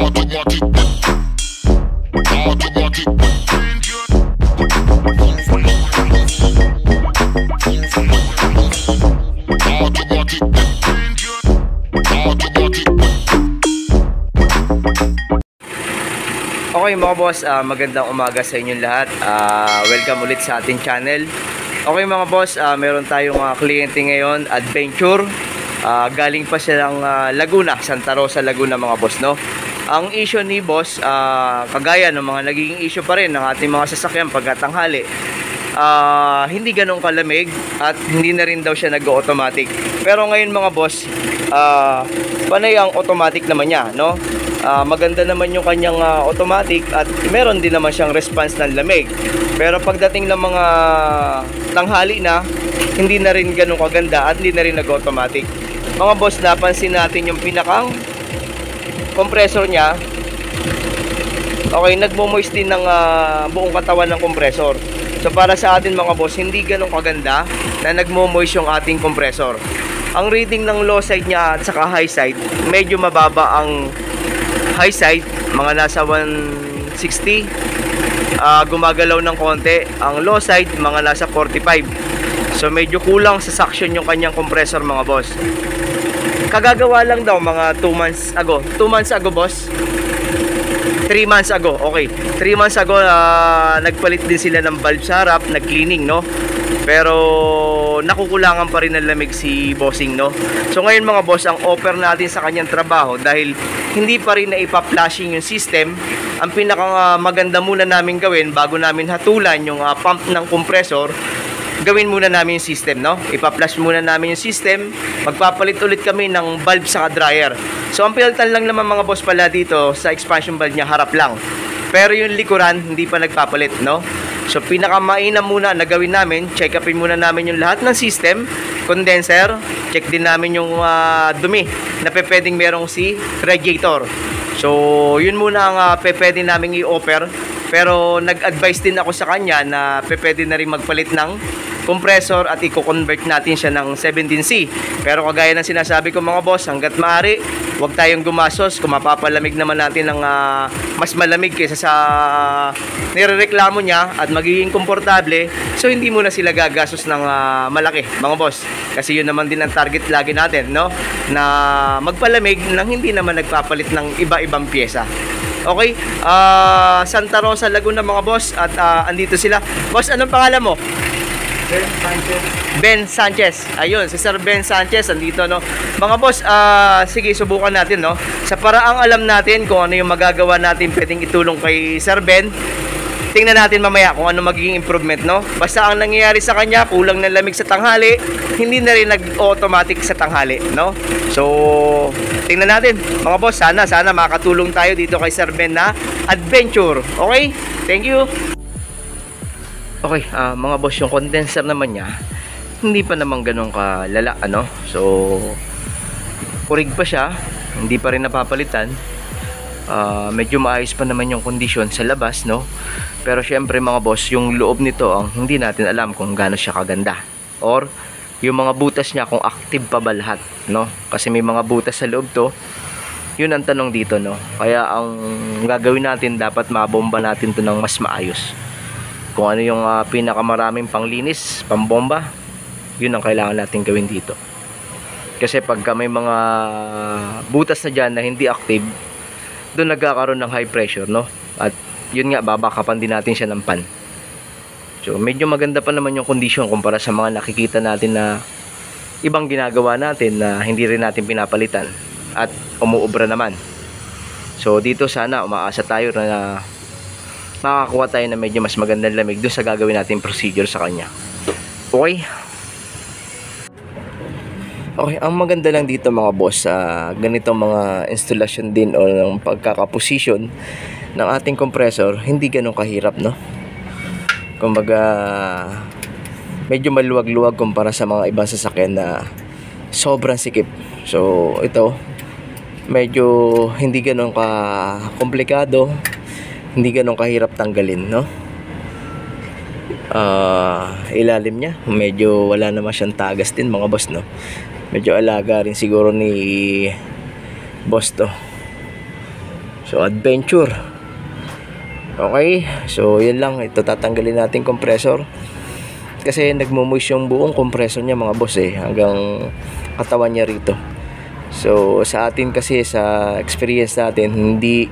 Okay mga boss, ah, magandang umaga sa inyong lahat. Ah, welcome ulit sa ating channel. Okay mga boss, ah, meron tayong mga kliyente ngayon, adventure. Ah, galing pa siya ng ah, Laguna, Santa Rosa, Laguna mga boss, no? Ang issue ni boss, ah, kagaya ng mga nagiging issue pa rin ng ating mga sasakyan pagkatanghali, ah, hindi ganun kalamig at hindi na rin daw siya nag-automatic. Pero ngayon mga boss, ah, panay ang automatic naman niya, no? Ah, maganda naman yung kanyang ah, automatic at meron din naman siyang response ng lamig. Pero pagdating ng mga tanghali na, hindi na rin ganun kaganda at hindi na rin nag-automatic. Mga boss, napansin natin yung pinakang compressor niya. Okay, nagmo-moist din ng ah, buong katawan ng compressor. So para sa atin mga boss, hindi ganun kaganda na nagmo-moist yung ating compressor. Ang reading ng low side niya at saka high side, medyo mababa ang high side, mga nasa 160. Ah, gumagalaw ng konti. Ang low side, mga nasa 45. So medyo kulang sa suction yung kanyang compressor mga boss. Kagagawa lang daw mga 2 months ago. 2 months ago boss. 3 months ago, okay. 3 months ago, ah, nagpalit din sila ng valve sa harap, nag-cleaning, no? Pero nakukulangan pa rin ng lamig si bossing, no? So ngayon mga boss, ang offer natin sa kanyang trabaho dahil hindi pa rin na ipa-flashing yung system, ang pinaka ah, maganda muna namin gawin bago namin hatulan yung ah, pump ng compressor, gawin muna namin yung system, no? Ipa-flash muna namin yung system, magpapalit ulit kami ng valve sa dryer. So ang pinalitan lang naman mga boss pala dito sa expansion valve niya harap lang. Pero yung likuran hindi pa nagpapalit, no? So pinakamainam muna na gawin namin, check upin muna namin yung lahat ng system, condenser, check din namin yung ah, dumi na pe pwedeng merong si radiator. So yun muna ang uh, pwede namin i-offer. Pero nag-advise din ako sa kanya na pe pwede na rin magpalit ng compressor at i-convert natin siya ng 17C. Pero kagaya ng sinasabi ko mga boss, hanggat maaari, huwag tayong gumasos kung mapapalamig naman natin ng ah, mas malamig kaysa sa nirereklamo niya at magiging komportable. So hindi muna sila gagastos ng ah, malaki mga boss. Kasi yun naman din ang target lagi natin, no? Na magpalamig nang hindi naman nagpapalit ng iba-ibang pyesa. Okay, ah, Santa Rosa, Laguna mga boss at ah, andito sila. Boss, anong pangalan mo? Ben Sanchez. Ayun, si Sir Ben Sanchez andito no. Mga boss, ah sige subukan natin no. Sa paraang alam natin kung ano yung magagawa natin pwedeng itulong kay Sir Ben. Tingnan natin mamaya kung ano magiging improvement no. Basta ang nangyayari sa kanya, kulang ng lamig sa tanghali, hindi na rin nag-automatic sa tanghali no. So, tingnan natin. Mga boss, sana sana makatulong tayo dito kay Sir Ben na adventure. Okay? Thank you. Okay, ah, mga boss, yung condenser naman niya, hindi pa naman ganun kalala, ano? So, kurig pa siya, hindi pa rin napapalitan. Ah, medyo maayos pa naman yung kondisyon sa labas, no? Pero syempre mga boss, yung loob nito ang hindi natin alam kung gaano siya kaganda. Or, yung mga butas niya kung active pa ba lahat, no? Kasi may mga butas sa loob to. Yun ang tanong dito, no? Kaya ang gagawin natin, dapat mabomba natin to ng mas maayos kung ano yung uh, pinakamaraming panglinis, pambomba, yun ang kailangan natin gawin dito. Kasi pagka may mga butas na dyan na hindi active, doon nagkakaroon ng high pressure, no? At yun nga, babakapan din natin siya ng pan. So, medyo maganda pa naman yung condition kumpara sa mga nakikita natin na ibang ginagawa natin na hindi rin natin pinapalitan at umuubra naman. So, dito sana umaasa tayo na makakakuha tayo na medyo mas magandang lamig doon sa gagawin natin procedure sa kanya. Okay? Okay, ang maganda lang dito mga boss sa ganitong mga installation din o ng pagkakaposisyon ng ating compressor, hindi ganun kahirap, no? Kumbaga, medyo maluwag-luwag kumpara sa mga ibang sasakyan na sobrang sikip. So, ito, medyo hindi ganun ka komplikado hindi ganun kahirap tanggalin no uh, ilalim niya medyo wala naman siyang tagas din mga boss no medyo alaga rin siguro ni boss to So, adventure. Okay, so yun lang. Ito tatanggalin natin compressor. Kasi nagmumoist yung buong compressor niya mga boss eh. Hanggang katawan niya rito. So, sa atin kasi, sa experience natin, hindi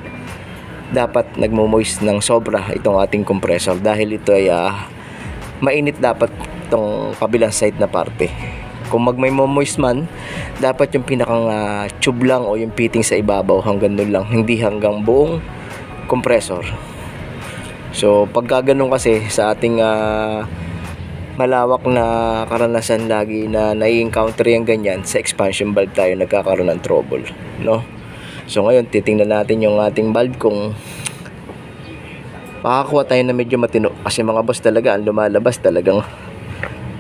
dapat nagmo-moist ng sobra itong ating compressor dahil ito ay ah, mainit dapat itong kabilang side na parte. Kung mag may moist man, dapat yung pinakang ah, tube lang o yung fitting sa ibabaw hanggang doon lang, hindi hanggang buong compressor. So, pagka ganun kasi sa ating ah, malawak na karanasan lagi na nai-encounter yung ganyan, sa expansion valve tayo nagkakaroon ng trouble, no? So ngayon, titingnan natin yung ating valve kung makakuha tayo na medyo matino. Kasi mga boss talaga, ang lumalabas talagang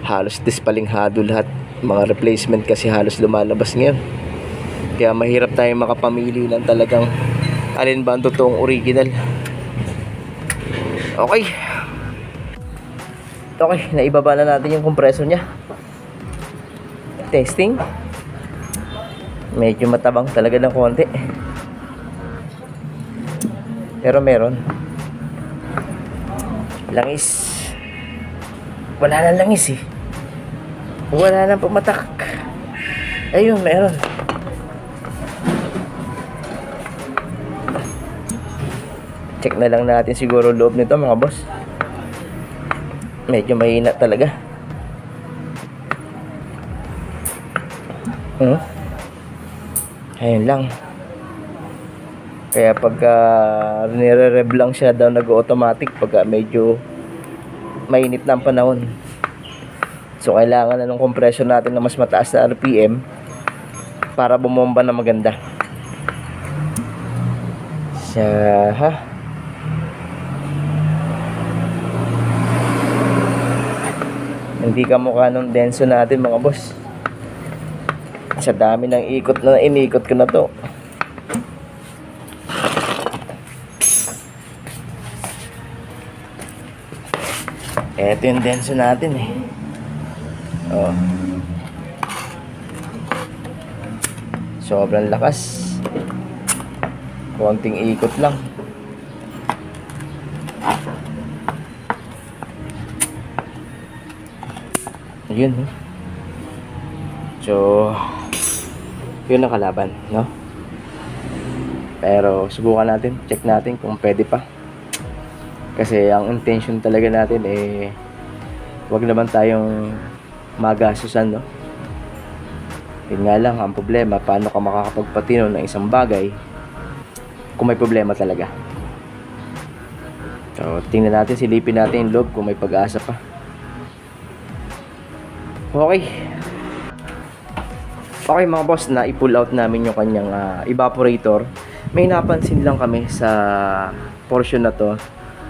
halos dispalinghado lahat. Mga replacement kasi halos lumalabas ngayon. Kaya mahirap tayo makapamili ng talagang alin ba ang totoong original. Okay. Okay, naibaba na natin yung compressor niya. Testing. Medyo matabang talaga ng konti. Pero meron. Langis. Wala na langis eh. Wala na pumatak. Ayun, meron. Check na lang natin siguro loob nito mga boss. Medyo mahina talaga. Hmm? Ayun lang. Kaya pagka nire-rev lang siya daw nag-automatic pagka medyo mainit na ang panahon. So kailangan na ng compression natin na mas mataas na RPM para bumomba na maganda. Siya ha. Hindi ka mukha ng denso natin mga boss. Sa dami ng ikot na inikot ko na to. Eto yung denso natin eh. Oh. Sobrang lakas. Konting ikot lang. Ayun. oh. So, yun ang kalaban, no? Pero subukan natin, check natin kung pwede pa. Kasi ang intention talaga natin eh wag naman tayong magasusan, no? Yun nga lang, ang problema, paano ka makakapagpatino ng isang bagay kung may problema talaga. So, tingnan natin, silipin natin yung loob kung may pag-asa pa. Okay. Okay mga boss, na i-pull out namin yung kanyang ah, evaporator. May napansin lang kami sa portion na to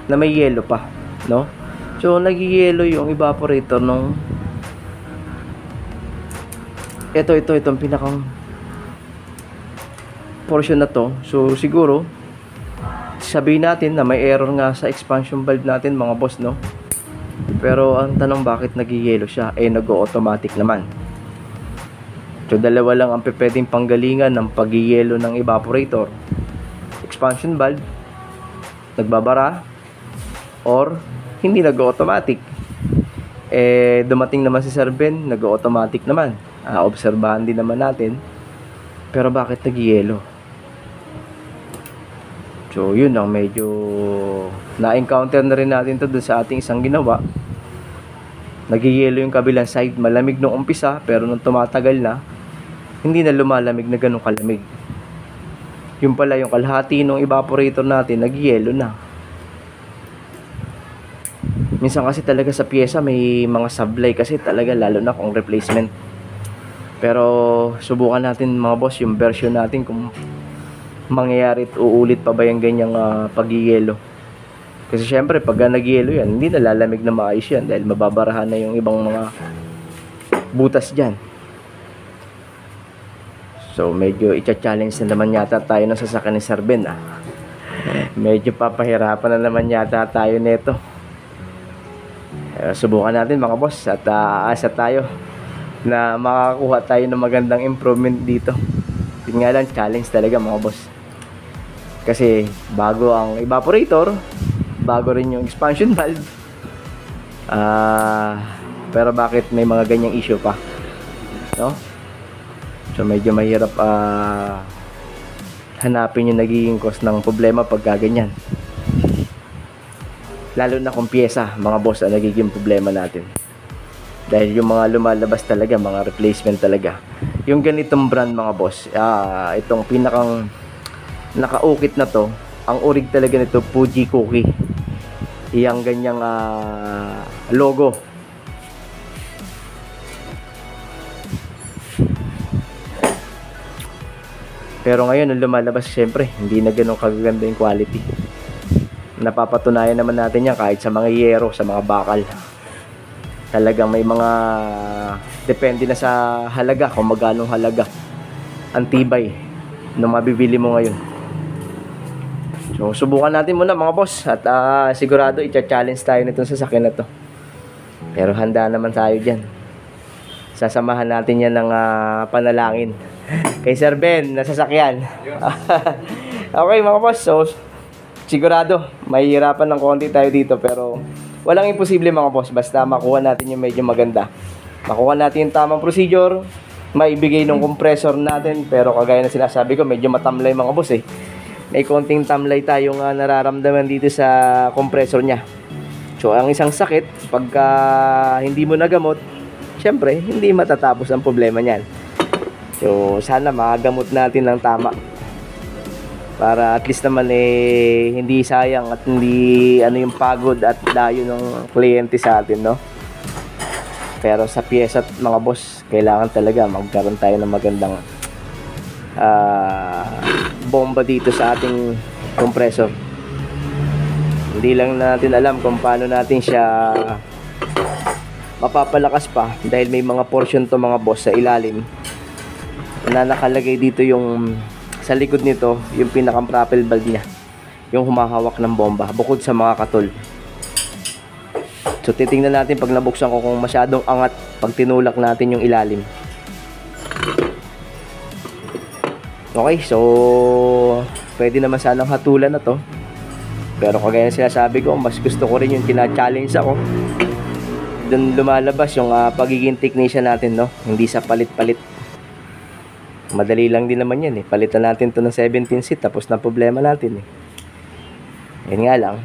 na may yellow pa, no? So, nag-yellow yung evaporator nung ito, ito, itong pinakang portion na to. So, siguro, sabihin natin na may error nga sa expansion valve natin mga boss, no? Pero ang tanong bakit nag-yellow siya? Eh, nag-automatic naman. So, dalawa lang ang pwedeng panggalingan ng pag ng evaporator. Expansion valve, nagbabara, or hindi nag-automatic. Eh, dumating naman si Sir nag-automatic naman. Ah, obserbahan din naman natin. Pero bakit nag-yellow? So, yun ang medyo na-encounter na rin natin to dun sa ating isang ginawa. Nag-yellow yung kabilang side. Malamig nung umpisa, pero nung tumatagal na, hindi na lumalamig na ganun kalamig. Yung pala yung kalahati ng evaporator natin, nag-yellow na. Minsan kasi talaga sa pyesa may mga sablay kasi talaga lalo na kung replacement. Pero subukan natin mga boss yung version natin kung mangyayari at uulit pa ba yung ganyang uh, pagyelo. Kasi syempre pag nagyelo yan, hindi na lalamig na maayos yan dahil mababarahan na yung ibang mga butas dyan. So medyo i-challenge na naman yata tayo ng sasakyan ni Sir Ben ah. Medyo papahirapan na naman yata tayo nito. Uh, subukan natin mga boss at uh, tayo na makakuha tayo ng magandang improvement dito. Yun nga lang, challenge talaga mga boss. Kasi bago ang evaporator, bago rin yung expansion valve. Ah, pero bakit may mga ganyang issue pa? No? So medyo mahirap ah hanapin yung nagiging cause ng problema pagka ganyan. Lalo na kung pyesa, mga boss, ang nagiging problema natin. Dahil yung mga lumalabas talaga, mga replacement talaga. Yung ganitong brand mga boss, ah, itong pinakang nakaukit na to, ang urig talaga nito, Fuji Cookie. Iyang ganyang ah, logo. Pero ngayon, nung lumalabas, syempre, hindi na ganun kagaganda yung quality. Napapatunayan naman natin yan kahit sa mga yero, sa mga bakal. Talagang may mga depende na sa halaga, kung magkano halaga. Ang tibay ng mabibili mo ngayon. So, subukan natin muna mga boss. At ah, sigurado, i-challenge tayo nitong sasakyan na to. Pero handa naman tayo dyan. Sasamahan natin yan ng ah, panalangin. Kay Sir Ben, nasasakyan. okay mga boss, so sigurado, mahihirapan ng konti tayo dito pero walang imposible mga boss basta makuha natin yung medyo maganda. Makuha natin yung tamang procedure, maibigay ng compressor natin pero kagaya na sinasabi ko, medyo matamlay mga boss eh. May konting tamlay tayong ah, nararamdaman dito sa compressor niya. So ang isang sakit, pagka hindi mo nagamot, syempre, hindi matatapos ang problema niyan. So, sana magamot natin ng tama. Para at least naman eh hindi sayang at hindi ano yung pagod at dayo ng kliyente sa atin, no? Pero sa pyesa at mga boss, kailangan talaga magkaroon tayo ng magandang ah, bomba dito sa ating compressor. Hindi lang natin alam kung paano natin siya mapapalakas pa dahil may mga portion to mga boss sa ilalim na nakalagay dito yung sa likod nito yung pinakang propel valve niya. Yung humahawak ng bomba bukod sa mga katol. So titingnan natin pag nabuksan ko kung masyadong angat pag tinulak natin yung ilalim. Okay so pwede naman sanang hatulan na to. Pero kagaya ng sinasabi ko mas gusto ko rin yung tina-challenge ako. Doon lumalabas yung ah, pagiging technician natin no? Hindi sa palit-palit Madali lang din naman yan eh. Palitan natin to ng 17 seat tapos na problema natin eh. Yan nga lang.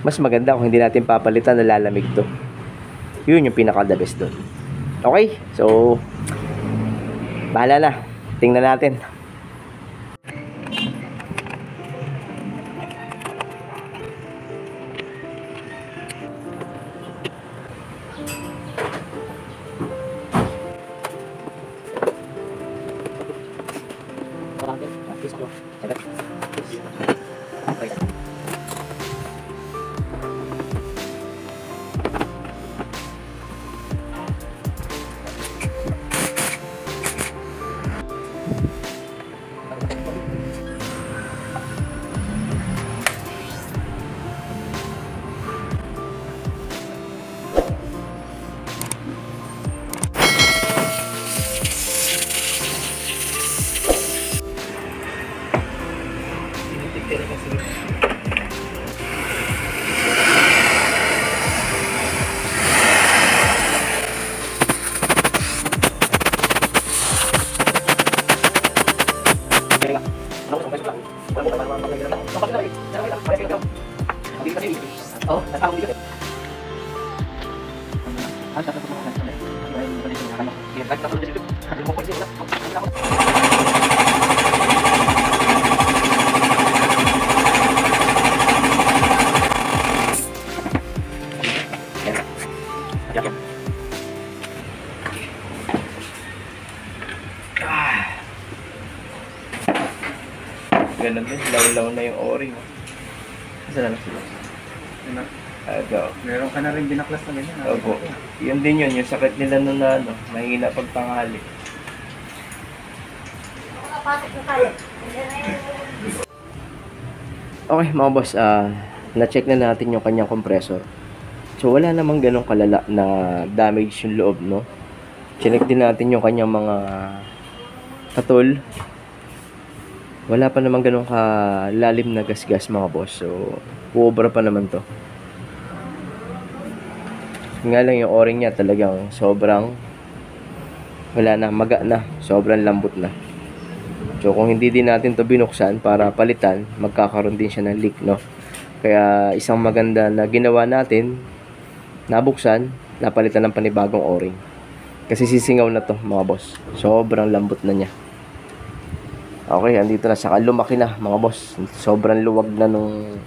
Mas maganda kung hindi natin papalitan na lalamig to. Yun yung pinaka the best doon. Okay? So, bahala na. Tingnan natin. Yun din yun, yung sakit nila nun na ano, mahina pagtanghali. Okay mga boss, ah na-check na natin yung kanyang compressor. So wala namang ganong kalala na damage yung loob, no? Chinek din natin yung kanyang mga katol. Wala pa naman ganun kalalim na gasgas mga boss. So, uobra pa naman to. Nga lang yung o-ring niya talagang sobrang wala na, maga na. Sobrang lambot na. So, kung hindi din natin to binuksan para palitan, magkakaroon din siya ng leak, no? Kaya, isang maganda na ginawa natin, nabuksan, napalitan ng panibagong o-ring. Kasi sisingaw na to, mga boss. Sobrang lambot na niya. Okay, andito na. Saka lumaki na, mga boss. Sobrang luwag na nung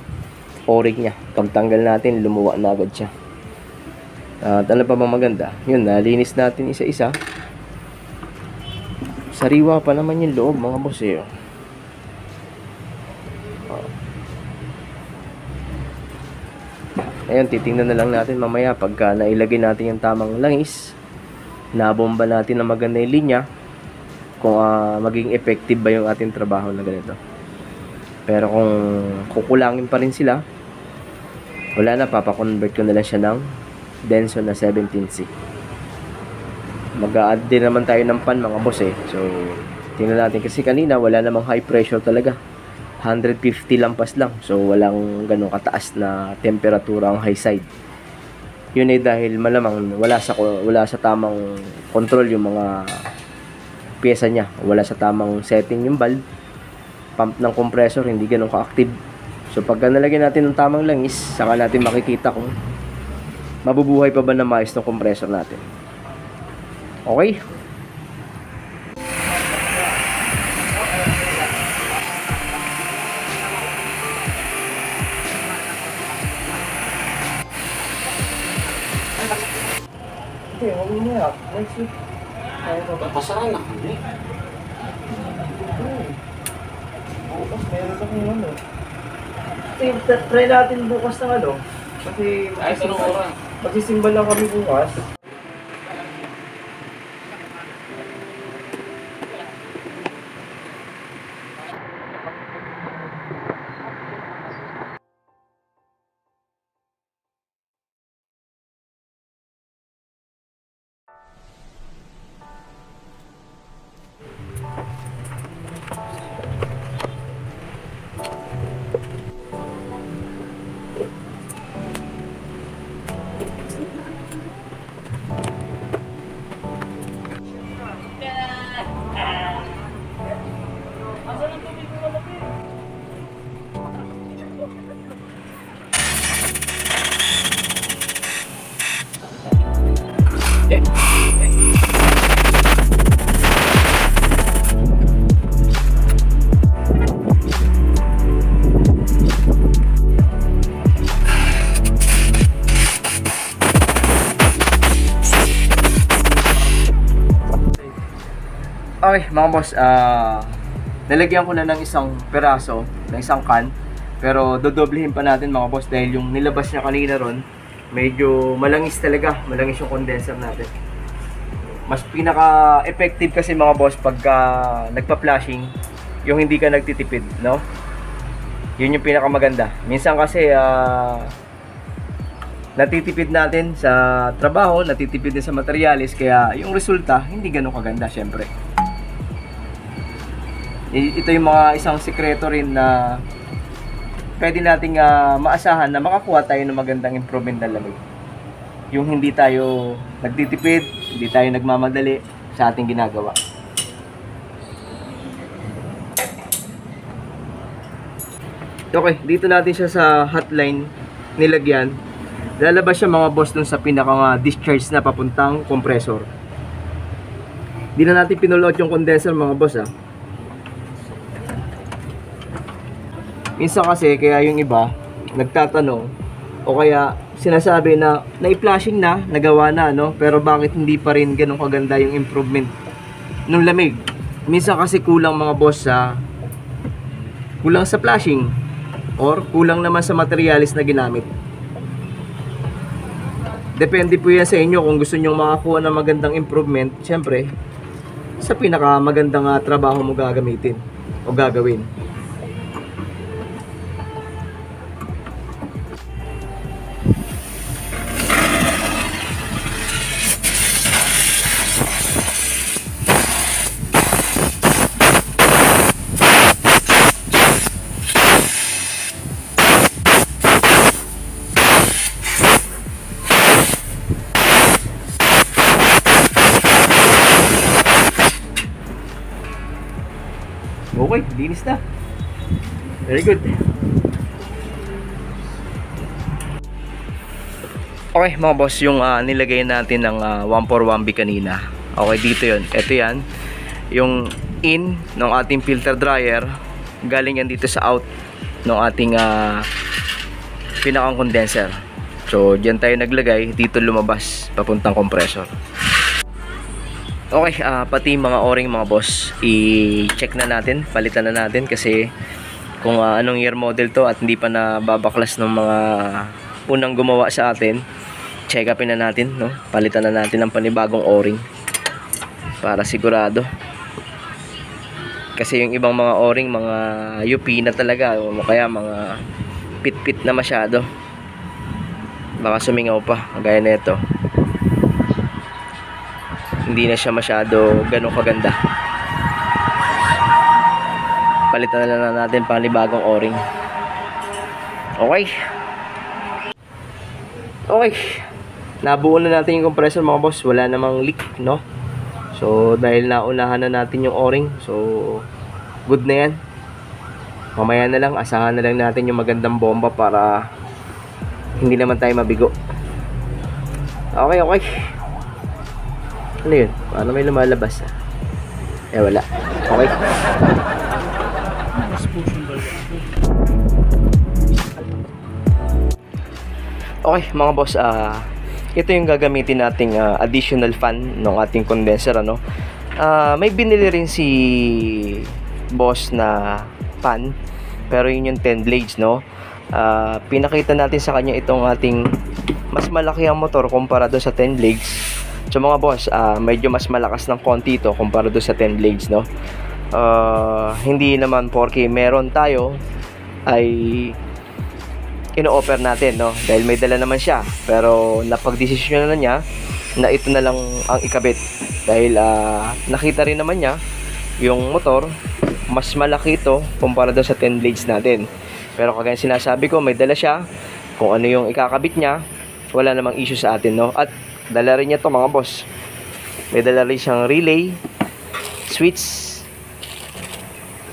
o-ring niya. Pagtanggal natin, lumuwa na agad siya. At ano pa bang maganda? Yun, nalinis natin isa-isa. Sariwa pa naman yung loob, mga boss eh. oh. Ayun, titingnan na lang natin mamaya pagka nailagay natin yung tamang langis. Nabomba natin na maganda yung linya kung ah, maging effective ba yung ating trabaho na ganito. Pero kung kukulangin pa rin sila, wala na, papakonvert ko na lang siya ng Denso na 17C. Mag-a-add din naman tayo ng pan mga boss eh. So, tingnan natin kasi kanina wala namang high pressure talaga. 150 lampas lang. So, walang ganun kataas na temperatura ang high side. Yun ay dahil malamang wala sa wala sa tamang control yung mga pyesa niya. Wala sa tamang setting yung valve. Pump ng compressor hindi ganun ka-active. So, pagka nalagyan natin ng tamang langis, saka natin makikita kung mabubuhay pa ba na maayos ng compressor natin. Okay? Okay, huwag mo na. Next week. Kaya ba? Na kami. Bukas meron kami ano. Kasi try natin bukas ng ano. Kasi Ay, anong oras? Magsisimba lang kami bukas. Okay, mga boss, ah nalagyan ko na ng isang peraso, ng isang can. Pero dodoblehin pa natin mga boss dahil yung nilabas niya kanina ron, medyo malangis talaga, malangis yung condenser natin. Mas pinaka-effective kasi mga boss pagka nagpa-flashing, yung hindi ka nagtitipid, no? Yun yung pinakamaganda. Minsan kasi ah natitipid natin sa trabaho, natitipid din sa materialis, kaya yung resulta hindi ganun kaganda syempre. Ito yung mga isang sekreto rin na pwede nating ah, maasahan na makakuha tayo ng magandang improvement ng lamig. Yung hindi tayo nagtitipid, hindi tayo nagmamadali sa ating ginagawa. Okay, dito natin siya sa hotline nilagyan. Lalabas siya mga boss dun sa pinaka nga discharge na papuntang compressor. Di na natin pinulot yung condenser mga boss ah. Minsan kasi kaya yung iba nagtatanong o kaya sinasabi na nai-flashing na, nagawa na no, pero bakit hindi pa rin ganun kaganda yung improvement nung lamig. Minsan kasi kulang mga boss sa kulang sa flashing or kulang naman sa materialis na ginamit. Depende po yan sa inyo kung gusto nyo makakuha ng magandang improvement, syempre, sa pinaka magandang ah, trabaho mo gagamitin o gagawin. Linis na. Very good. Okay mga boss, yung ah, nilagay natin ng ah, 141B kanina. Okay, dito yon. Ito yan. Yung in ng ating filter dryer, galing yan dito sa out ng ating ah, pinakang condenser. So, diyan tayo naglagay, dito lumabas papuntang compressor. Okay, ah, pati mga o-ring mga boss, i-check na natin, palitan na natin kasi kung ah, anong year model to at hindi pa nababaklas ng mga unang gumawa sa atin, check upin na natin, no? Palitan na natin ng panibagong o-ring para sigurado. Kasi yung ibang mga o-ring, mga UP na talaga, o kaya mga pit-pit na masyado. Baka sumingaw pa, gaya nito. Hindi na siya masyado ganun kaganda. Palitan na lang natin panibagong o-ring. Okay. Okay. Nabuo na natin yung compressor mga boss. Wala namang leak, no? So, dahil naunahan na natin yung o-ring. So, good na yan. Mamaya na lang, asahan na lang natin yung magandang bomba para hindi naman tayo mabigo. Okay, okay. Ano yun? Paano may lumalabas? ah? Eh, wala. Okay. Okay, mga boss, ah ito yung gagamitin nating ah, additional fan ng ating condenser ano. Ah, may binili rin si boss na fan pero yun yung 10 blades no. Ah, pinakita natin sa kanya itong ating mas malaki ang motor kumpara doon sa 10 blades. So mga boss, ah, medyo mas malakas ng konti ito kumpara doon sa 10 blades no. Ah, hindi naman porke meron tayo ay ino-offer natin, no? Dahil may dala naman siya. Pero napagdesisyon na niya na ito na lang ang ikabit. Dahil ah, nakita rin naman niya yung motor, mas malaki ito kumpara doon sa 10 blades natin. Pero kagaya sinasabi ko, may dala siya. Kung ano yung ikakabit niya, wala namang issue sa atin, no? At dala rin niya to mga boss. May dala rin siyang relay, switch,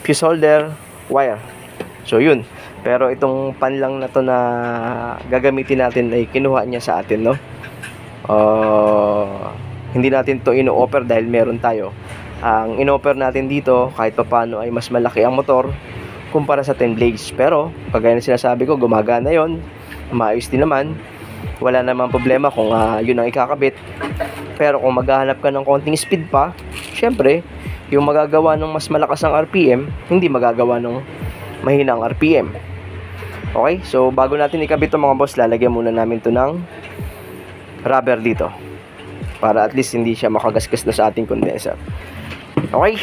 fuse holder, wire. So yun. Pero itong pan lang na to na gagamitin natin ay kinuha niya sa atin, no? Uh, hindi natin to ino-offer dahil meron tayo. Ang ino-offer natin dito, kahit pa paano ay mas malaki ang motor kumpara sa 10 blades. Pero, kagaya na sinasabi ko, gumagana yon maayos din naman. Wala namang problema kung ah, yun ang ikakabit. Pero kung maghahanap ka ng konting speed pa, syempre, yung magagawa ng mas malakas ang RPM, hindi magagawa ng mahinang RPM. Okay, so bago natin ikabit ito mga boss, lalagyan muna namin to ng rubber dito. Para at least hindi siya makagasgas na sa ating condenser. Okay?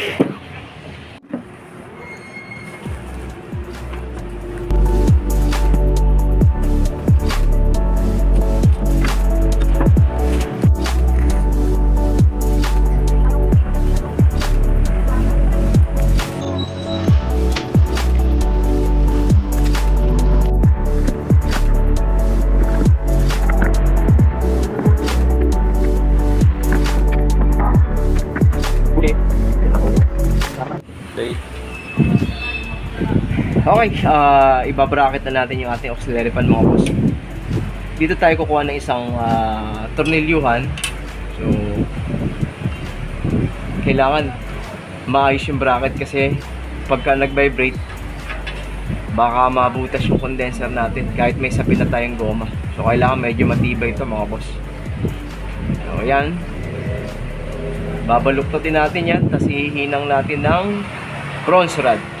Okay, ah ibabracket na natin yung ating auxiliary fan mga boss. Dito tayo kukuha ng isang ah, tornilyuhan. So, kailangan maayos yung bracket kasi pagka nag-vibrate, baka mabutas yung condenser natin kahit may sapi na tayong goma. So, kailangan medyo matibay ito mga boss. So, yan. Babaluktutin natin yan, tapos hihinang natin ng bronze rod.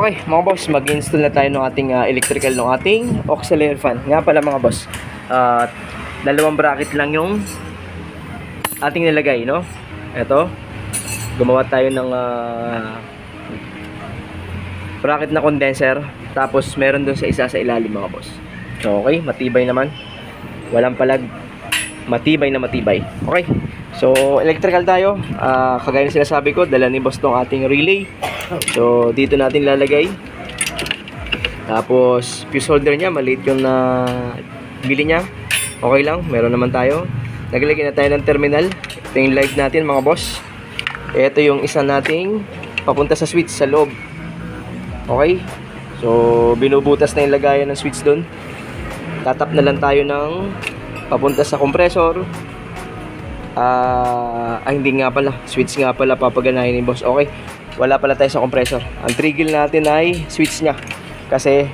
Okay, mga boss, mag-install na tayo ng ating ah, electrical ng ating auxiliary fan. Nga pala mga boss, ah, dalawang bracket lang yung ating nilagay, no? Ito, gumawa tayo ng ah, bracket na condenser. Tapos meron doon sa isa sa ilalim mga boss. Okay, matibay naman. Walang palag. Matibay na matibay. Okay. So, electrical tayo. Ah, kagaya ng sinasabi ko, dala ni boss tong ating relay. So, dito natin lalagay. Tapos, fuse holder niya, maliit yung na bili niya. Okay lang, meron naman tayo. Naglagay na tayo ng terminal. Ito yung live natin mga boss. Ito yung isa nating papunta sa switch sa loob. Okay? So, binubutas na yung lagayan ng switch doon. Tatap na lang tayo ng papunta sa compressor. Ah, ay hindi nga pala. Switch nga pala papaganahin ni boss. Okay. Wala pala tayo sa compressor. Ang trigger natin ay switch niya. Kasi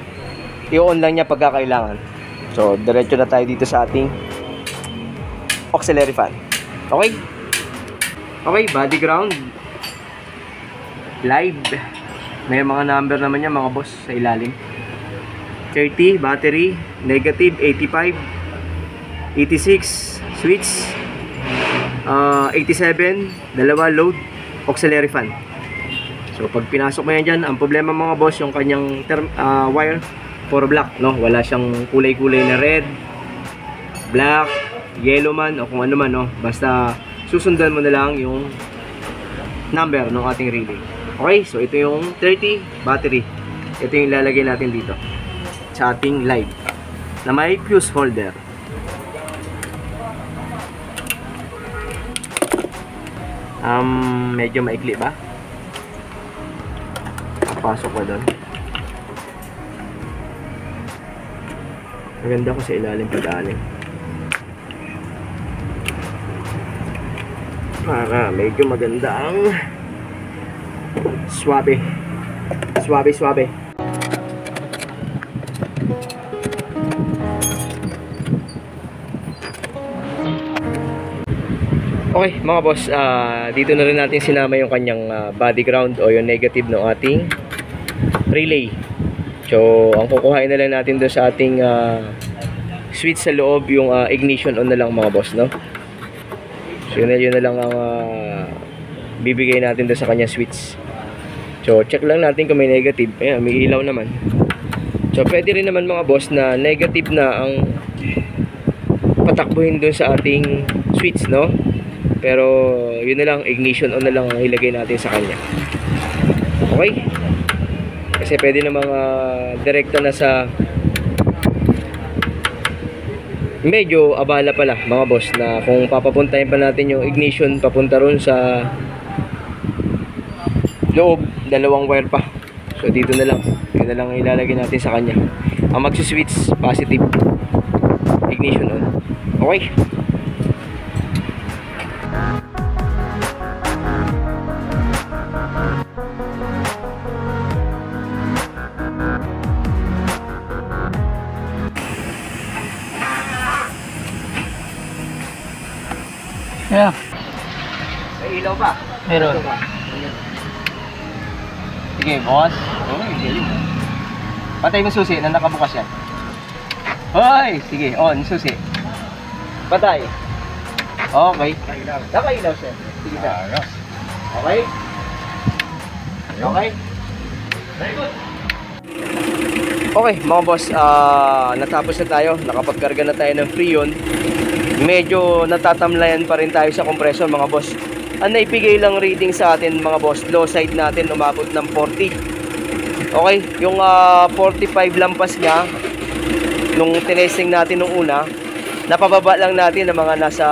i-on lang niya pagka kailangan. So, diretso na tayo dito sa ating auxiliary fan. Okay? Okay, body ground. Live. May mga number naman yan mga boss sa ilalim. 30 battery, negative 85, 86 switch, ah, 87 dalawa load, auxiliary fan. So pag pinasok mo yan dyan, ang problema mga boss yung kanyang term, ah, wire for black, no? Wala siyang kulay-kulay na red, black, yellow man o kung ano man, no? Basta susundan mo na lang yung number ng ating relay. Okay, so ito yung 30 battery. Ito yung ilalagay natin dito sa ating live na may fuse holder. Um, medyo maikli ba? Pasok ko doon. Maganda ko sa ilalim pag-alim. Para medyo maganda ang swabe. Swabe, swabe. Okay, mga boss, ah, dito na rin natin sinama yung kanyang ah, body ground o yung negative ng ating relay. So, ang kukuhain na lang natin doon sa ating ah, switch sa loob, yung ah, ignition on na lang mga boss, no? So, yun yun na lang ang ah, bibigay natin doon sa kanyang switch. So, check lang natin kung may negative. Ayan, may ilaw naman. So, pwede rin naman mga boss na negative na ang patakbuhin doon sa ating switch, no? Pero, yun na lang, ignition on na lang ang ilagay natin sa kanya. Okay? Kasi pwede na mga direkta na sa medyo abala pala mga boss na kung papapuntahin pa natin yung ignition papunta ron sa loob, dalawang wire pa. So dito na lang, yun na lang ang ilalagay natin sa kanya. Ang magsi-switch positive ignition on. Okay? Pa. Meron. Sige, boss. Uy, galing. Patay mo susi na nakabukas yan. Hoy! Sige, on, susi. Patay. Okay. Nakailaw siya. Sige sir. Okay? Okay? Very good. Okay, mga boss, ah natapos na tayo. Nakapagkarga na tayo ng Freon. Medyo natatamlayan pa rin tayo sa compressor, mga boss. Ang naipigay lang reading sa atin, mga boss, low side natin umabot ng 40. Okay, yung ah, 45 lampas niya, nung tinesting natin nung una, napababa lang natin ng mga nasa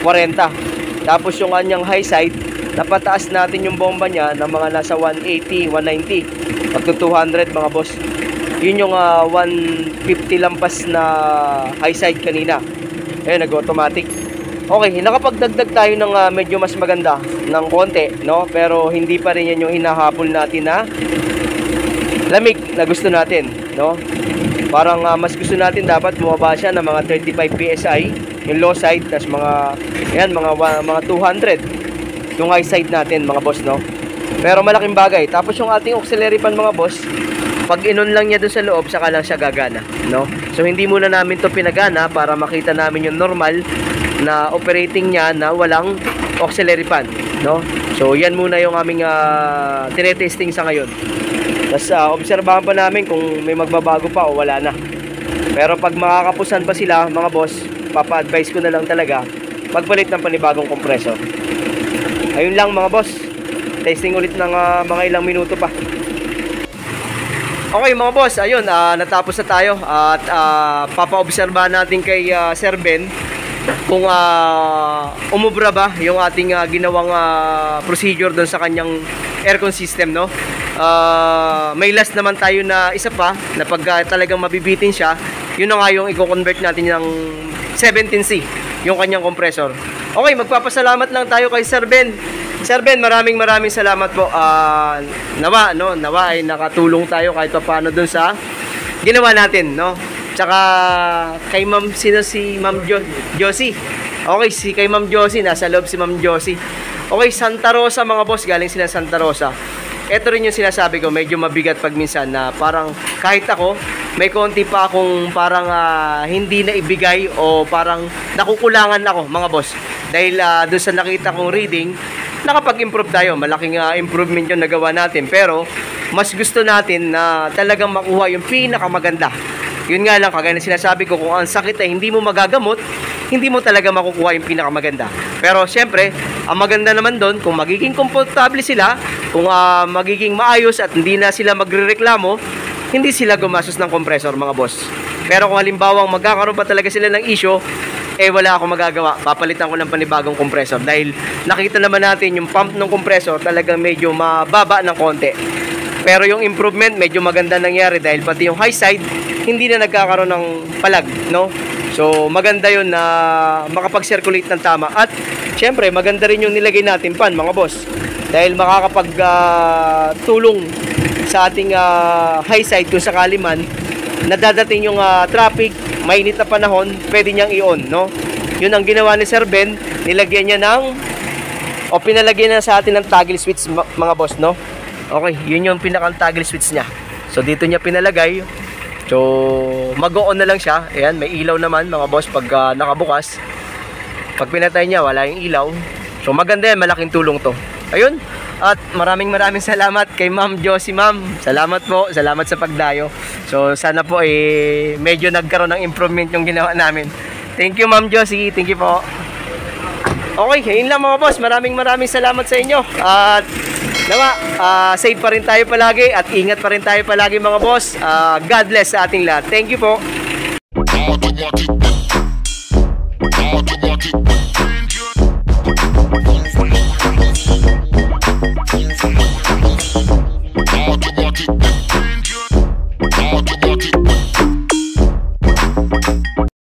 40. Tapos yung kanyang high side, napataas natin yung bomba niya ng mga nasa 180, 190. Pag to 200 mga boss. Yun yung ah, 150 lampas na high side kanina. Ayun, nag-automatic. Okay, nakapagdagdag tayo ng ah, medyo mas maganda ng konti, no? Pero hindi pa rin yan yung hinahabol natin na lamig na gusto natin, no? Parang ah, mas gusto natin dapat bumaba siya ng mga 35 PSI, yung low side, tas mga, yan, mga, mga 200, yung high side natin, mga boss, no? Pero malaking bagay. Tapos yung ating auxiliary fan mga boss, pag inon lang niya doon sa loob, saka lang siya gagana, no? So hindi muna namin to pinagana para makita namin yung normal na operating niya na walang auxiliary fan, no? So yan muna yung aming uh, tinetesting sa ngayon. Tapos uh, obserbahan pa namin kung may magbabago pa o wala na. Pero pag makakapusan pa sila, mga boss, papa-advise ko na lang talaga magpalit ng panibagong compressor. Ayun lang mga boss. Testing ulit ng ah, mga ilang minuto pa. Okay mga boss, ayun, ah, natapos na tayo at uh, papaobserbahan natin kay ah, Sir Ben kung ah, umubra ba yung ating ah, ginawang ah, procedure doon sa kanyang aircon system, no? Ah, may last naman tayo na isa pa na pag ah, talagang mabibitin siya, yun na nga yung i-convert natin ng 17C, yung kanyang compressor. Okay, magpapasalamat lang tayo kay Sir Ben. Sir Ben, maraming maraming salamat po. Ah, nawa, no? Nawa ay nakatulong tayo kahit paano dun sa ginawa natin, no? Tsaka kay Ma'am sino si Ma'am jo Josie. Okay, si kay Ma'am Josie nasa loob si Ma'am Josie. Okay, Santa Rosa mga boss, galing sila Santa Rosa. Ito rin yung sinasabi ko, medyo mabigat pag minsan na parang kahit ako, may konti pa akong parang ah, hindi na ibigay o parang nakukulangan ako mga boss. Dahil uh, doon sa nakita kong reading, nakapag-improve tayo. Malaking ah, improvement yung nagawa natin. Pero, mas gusto natin na talagang makuha yung pinakamaganda. Yun nga lang, kagaya na sinasabi ko, kung ang sakit ay hindi mo magagamot, hindi mo talaga makukuha yung pinakamaganda. Pero, syempre, ang maganda naman doon, kung magiging komportable sila, kung ah, magiging maayos at hindi na sila magrereklamo, hindi sila gumastos ng compressor mga boss. Pero kung halimbawa magkakaroon pa talaga sila ng issue, eh wala akong magagawa. Papalitan ko ng panibagong compressor dahil nakita naman natin yung pump ng compressor talagang medyo mababa ng konti. Pero yung improvement medyo maganda nangyari dahil pati yung high side hindi na nagkakaroon ng palag, no? So maganda yun na makapag-circulate ng tama at syempre maganda rin yung nilagay natin pan mga boss dahil makakapag ah, tulong sa ating ah, high side kung sakali man nadadating yung ah, traffic, mainit na panahon, pwede niyang i-on, no? Yun ang ginawa ni Sir Ben, nilagyan niya ng o pinalagyan na sa atin ng toggle switch mga boss, no? Okay, yun yung pinakang toggle switch niya. So dito niya pinalagay. So mag-on na lang siya. Ayan, may ilaw naman mga boss pag ah, nakabukas. Pag pinatay niya, wala yung ilaw. So maganda yan, malaking tulong to. Ayun, at maraming maraming salamat kay Ma'am Josie Ma'am. Salamat po, salamat sa pagdayo. So sana po eh medyo nagkaroon ng improvement yung ginawa namin. Thank you Ma'am Josie, thank you po. Okay, yun lang mga boss. Maraming maraming salamat sa inyo. At nawa, ah, safe pa rin tayo palagi at ingat pa rin tayo palagi mga boss. Ah, God bless sa ating lahat. Thank you po.